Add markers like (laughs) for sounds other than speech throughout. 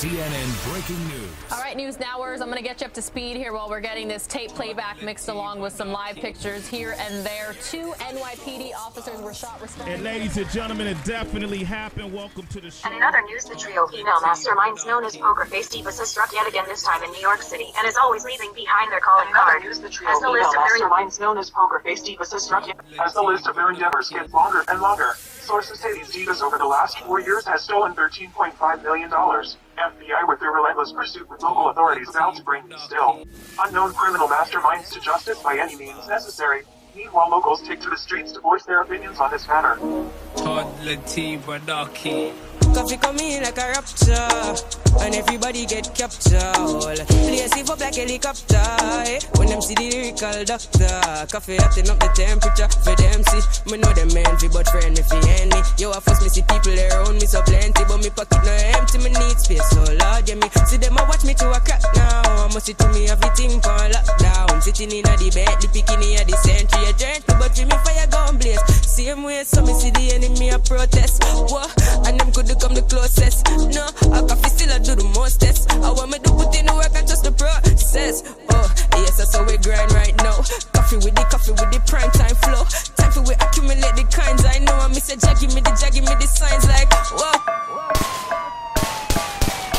así breaking news. All right, News Nowers, I'm going to get you up to speed here while we're getting this tape playback mixed along with some live pictures here and there. Two NYPD officers were shot respectively. And ladies and gentlemen, it definitely happened. Welcome to the show. And in other news, the trio female masterminds known as Poker Face Divas has struck yet again this time in New York City, and is always leaving behind their calling card. News, the trio as the list of their masterminds known as Poker Face Divas has struck yet as the list of their endeavors gets longer and longer. Sources say these divas over the last four years has stolen $13.5 million. FBI with their relentless pursuit with local authorities vowed to bring still unknown criminal masterminds to justice by any means necessary. Meanwhile, locals take to the streets to voice their opinions on this matter. Toddler T, Badaki. Coffee come in like a rapture And everybody get captured Place it up like helicopter eh? When them see the lyrical doctor Coffee hotting up the temperature For them see Me know them envy but friend if he envy Yo, I first me see people around me so plenty But me pocket no empty, me need space So Yeah me See them a watch me to a crack now I must see to me everything for lockdown Sitting in a the bed, the bikini at the century A journey, but me fire gun blaze Same way, so me see the enemy a protest What? And them could come the closest. No, I can feel still I do the most mostest. I want me to put in the work and just the process. Oh, yes, that's how we grind right now. Coffee coffee with the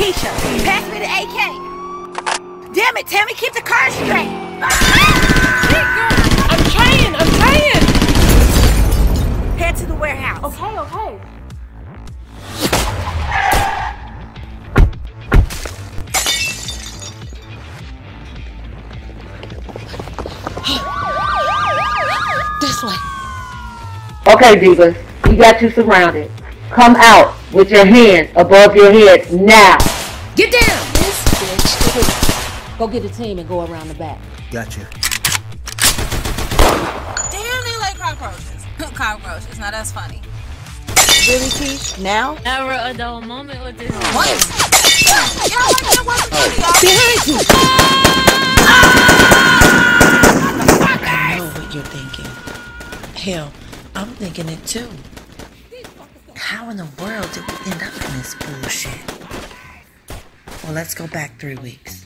Keisha, pass me the AK. Damn it, Tammy, keep the car straight. Ah! I'm trying, I'm trying. Head to the warehouse. Okay, okay. this way. Okay, Divas, you got you surrounded. Come out with your hands above your head now. Get down! This bitch. Go get a team and go around the back. Gotcha. Damn, they like cockroaches. (laughs) cockroaches. Now that's funny. Really, T? Now? Never a dull moment with this. What? Behind you! Ah! I know what you're thinking. Hell, I'm thinking it too. How in the world did we end up in this bullshit? Well, let's go back three weeks.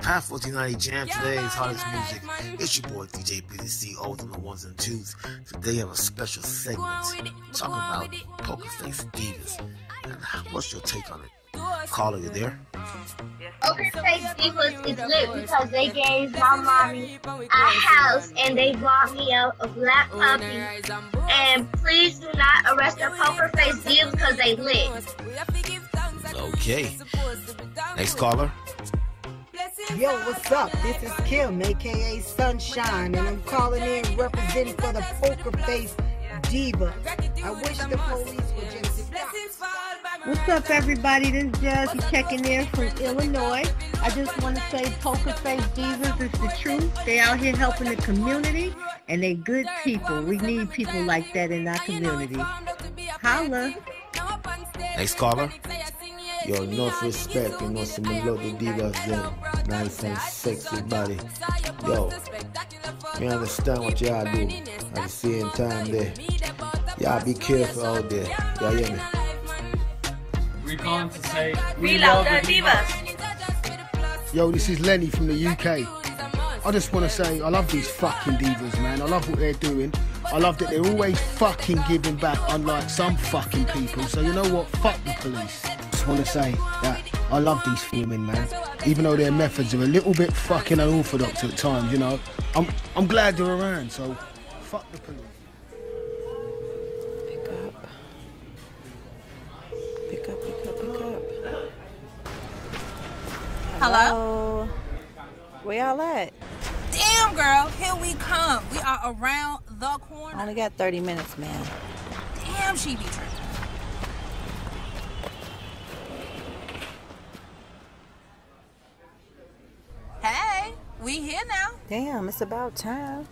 Hot 1490 Jam today's hottest music. It's your boy DJ BDC, old on the ones and twos. Today I have a special segment talking about poker face divas. And what's your take on it? Caller, you there? Poker Face Divas is lit because they gave my mommy a house and they bought me a, a black puppy. And please do not arrest the Poker Face Divas because they lit. Okay. Next caller. Yo, what's up? This is Kim, aka Sunshine, and I'm calling in representing for the Poker Face Diva. I wish the police would just stop. What's up, everybody? This is Jazzy checking in from Illinois. I just want to say Poker Face Divas is the truth. They out here helping the community, and they good people. We need people like that in our community. Holla. Next caller. Yo, enough respect, you know, some the divas them. Nice and sexy body. Yo, you understand what y'all do at the same time there. Y'all be careful out there. Y'all hear me? We calling to say We love the divas. Yo, this is Lenny from the UK. I just want to say I love these fucking divas, man. I love what they're doing. I love that they're always fucking giving back, unlike some fucking people. So you know what? Fuck the police. Just want to say that I love these women, man. Even though their methods are a little bit fucking unorthodox at times, you know. I'm I'm glad they're around. So fuck the police. Hello? Where y'all at? Damn, girl. Here we come. We are around the corner. Only got 30 minutes, man. Damn, she be tripping. Hey, we here now. Damn, it's about time.